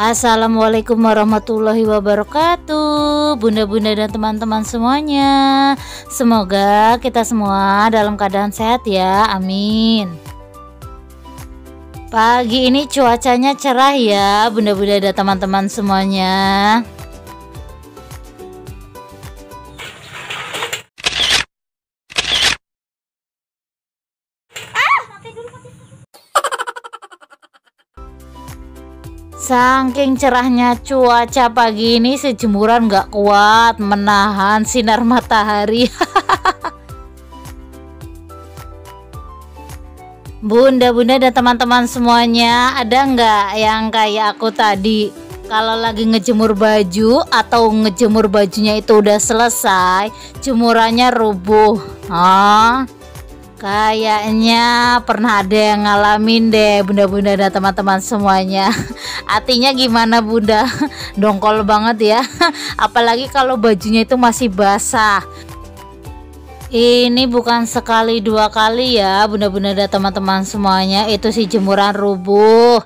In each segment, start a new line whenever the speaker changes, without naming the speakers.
Assalamualaikum warahmatullahi wabarakatuh Bunda-bunda dan teman-teman semuanya. Semoga kita semua dalam keadaan sehat ya Amin. Pagi ini cuacanya cerah ya Bunda-bunda dan teman-teman semuanya Saking cerahnya cuaca pagi ini sejemuran gak kuat menahan sinar matahari. Bunda-bunda dan teman-teman semuanya ada nggak yang kayak aku tadi? Kalau lagi ngejemur baju atau ngejemur bajunya itu udah selesai jemurannya rubuh. Ah Kayaknya pernah ada yang ngalamin deh bunda-bunda dan teman-teman semuanya. Artinya gimana bunda? Dongkol banget ya. Apalagi kalau bajunya itu masih basah ini bukan sekali dua kali ya. Bunda-bunda dan teman-teman semuanya. Itu si jemuran rubuh.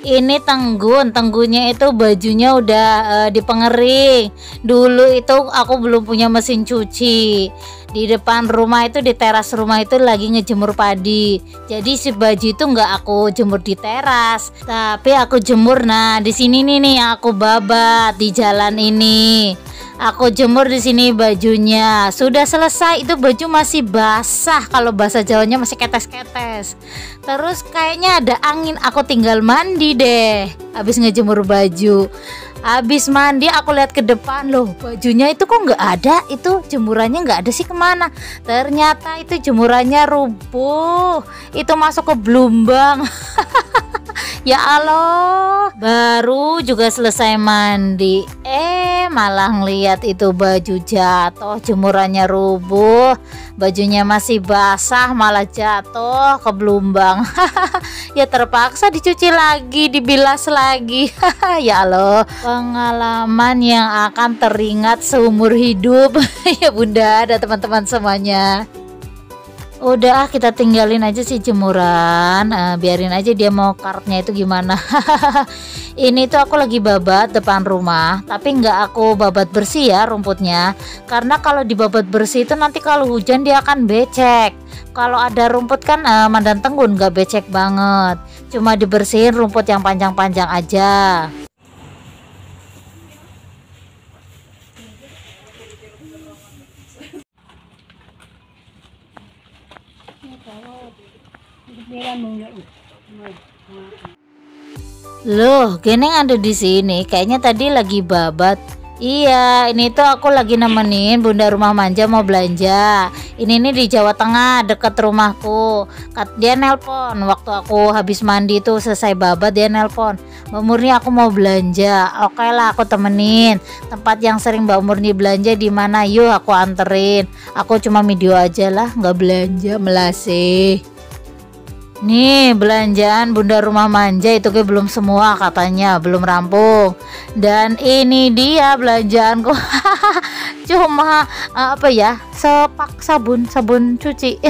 Ini tenggun. Tenggunnya itu bajunya udah uh, dipengering dulu itu aku belum punya mesin cuci. Di depan rumah itu di teras rumah itu lagi ngejemur padi. Jadi si baju itu nggak aku jemur di teras. Tapi aku jemur. Nah di sini nih nih aku babat di jalan ini Aku jemur di sini bajunya. Sudah selesai itu baju masih basah. Kalau bahasa Jawanya masih ketes-ketes. Terus kayaknya ada angin. Aku tinggal mandi deh. Habis ngejemur baju. Habis mandi aku lihat ke depan loh bajunya itu kok nggak ada itu jemurannya nggak ada sih ke mana ternyata itu jemurannya rubuh itu masuk ke belumbang Ya Allah, baru juga selesai mandi. Eh, malah ngeliat itu baju jatuh, jemurannya rubuh, bajunya masih basah, malah jatuh ke belumbang. ya terpaksa dicuci lagi, dibilas lagi. ya Allah, pengalaman yang akan teringat seumur hidup. ya Bunda dan teman-teman semuanya. Udah kita tinggalin aja sih jemuran. Uh, Biarin aja dia mau kartnya itu gimana. Ini tuh aku lagi babat depan rumah Tapi nggak aku babat bersih ya rumputnya. Karena kalau dibabat bersih itu nanti kalau hujan dia akan becek. Kalau ada rumput kan uh, mandan tenggun nggak becek banget. Cuma dibersihin rumput yang panjang-panjang aja Loh, Geneng ada di sini. Kayaknya tadi lagi babat. Iya, ini tuh aku lagi nemenin Bunda Rumah Manja mau belanja. Ini nih di Jawa Tengah, deket rumahku. Dia nelpon waktu aku habis mandi tuh selesai babat dia nelpon. Mbak Murni aku mau belanja. Oke lah, aku temenin. Tempat yang sering Mbak Murni belanja di mana? Yuk aku anterin. Aku cuma video aja lah, nggak belanja melasih. Nih belanjaan bunda rumah manja itu ke belum semua katanya belum rampung. Dan ini dia belanjaanku. Cuma apa ya sepak sabun sabun cuci.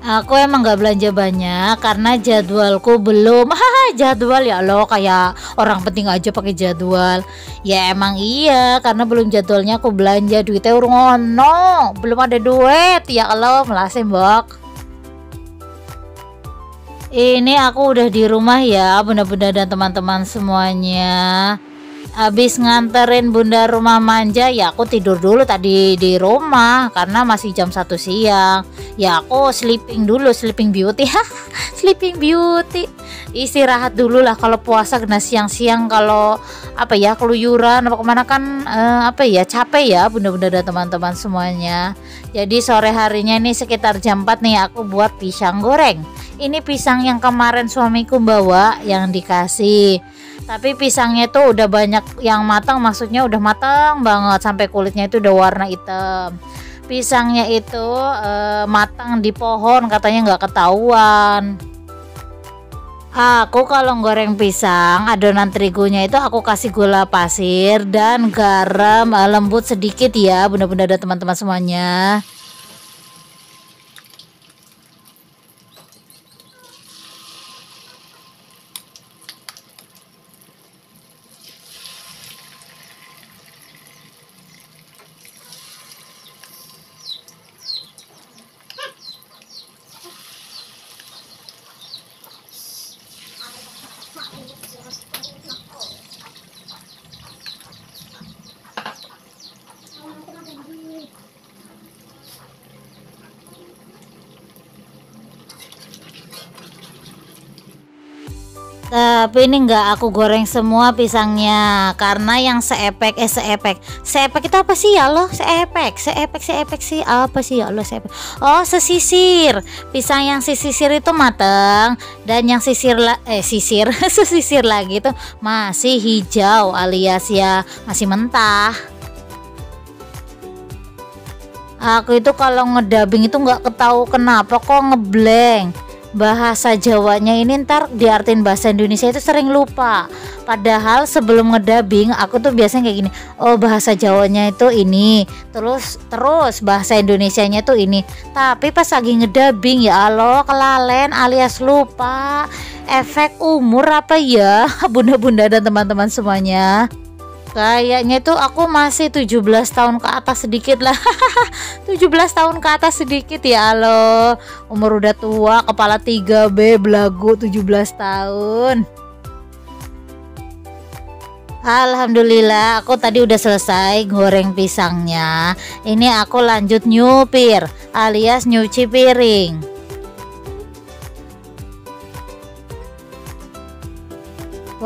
Aku emang gak belanja banyak karena jadwalku belum. Haha, jadwal ya lo kayak orang penting aja pakai jadwal. Ya emang iya karena belum jadwalnya aku belanja duitnya urung ono, belum ada duit ya lo melasim bok ini aku udah di rumah ya bunda-bunda dan teman-teman semuanya. Habis nganterin bunda rumah manja ya aku tidur dulu tadi di rumah karena masih jam satu siang. Ya aku sleeping dulu sleeping beauty. Sleeping beauty. Istirahat dulu lah kalau puasa kena siang-siang kalau apa ya keluyuran apa ke mana kan eh, apa ya capek ya bunda-bunda dan teman-teman semuanya. Jadi sore harinya ini sekitar jam 4 nih aku buat pisang goreng ini pisang yang kemarin suamiku bawa yang dikasih. Tapi pisangnya itu udah banyak yang matang maksudnya udah matang banget sampai kulitnya itu udah warna hitam. Pisangnya itu uh, matang di pohon katanya nggak ketahuan. Aku kalau goreng pisang adonan terigunya itu aku kasih gula pasir dan garam eh, lembut sedikit ya bunda-bunda dan teman-teman semuanya tapi ini enggak aku goreng semua pisangnya karena yang seepek eh seepek. Seepek itu apa sih ya lo seepek seepek seepek sih. Apa sih ya lo seepek? Oh sesisir. Pisang yang sisir itu mateng dan yang sisir la eh sisir sesisir lagi itu masih hijau alias ya masih mentah. Aku itu kalau ngedabing itu nggak ketahu kenapa kok ngeblank bahasa Jawanya ini ntar diartin bahasa Indonesia itu sering lupa. Padahal sebelum ngedabing aku tuh biasanya kayak gini oh bahasa Jawanya itu ini terus terus bahasa Indonesianya tuh ini. Tapi pas lagi ngedabing ya Allah kelalen alias lupa. Efek umur apa ya? Bunda-bunda dan teman-teman semuanya Kayaknya tuh aku masih 17 tahun ke atas sedikit lah. 17 tahun ke atas sedikit ya lo Umur udah tua kepala 3B belagu 17 tahun. Alhamdulillah aku tadi udah selesai goreng pisangnya. Ini aku lanjut nyupir alias nyuci piring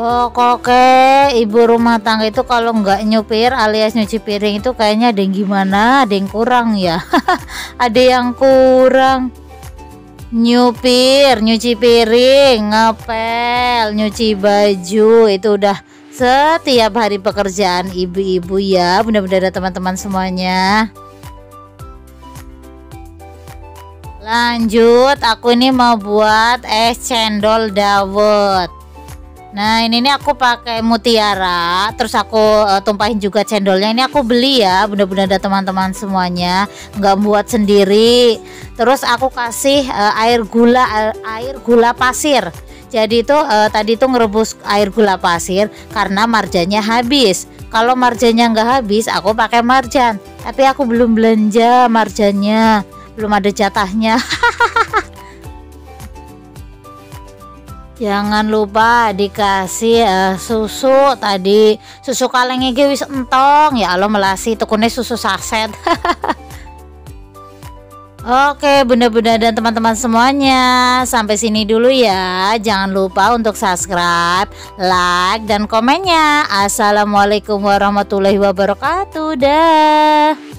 Pokoknya ibu rumah tangga itu kalau nggak nyupir alias nyuci piring itu kayaknya ada yang gimana, ada yang kurang ya. ada yang kurang. Nyupir, nyuci piring, ngepel, nyuci baju itu udah setiap hari pekerjaan ibu-ibu ya. Benar-benar ada teman-teman semuanya. Lanjut, aku ini mau buat es cendol dawet. Nah ini nih aku pakai mutiara Terus aku uh, tumpahin juga cendolnya. Ini aku beli ya Bunda-bunda ada teman-teman semuanya. Nggak buat sendiri. Terus aku kasih uh, air gula air, air gula pasir. Jadi itu uh, tadi itu ngerebus air gula pasir Karena marjannya habis. Kalau marjannya nggak habis aku pakai marjan. Tapi aku belum belanja marjannya. Belum ada jatahnya jangan lupa dikasih uh, susu tadi. Susu kaleng iki wis entong. Ya Allah melasi tukune susu saset. Oke bunda-bunda dan teman-teman semuanya Sampai sini dulu ya. Jangan lupa untuk subscribe Like dan komennya. Assalamualaikum warahmatullahi wabarakatuh. Dah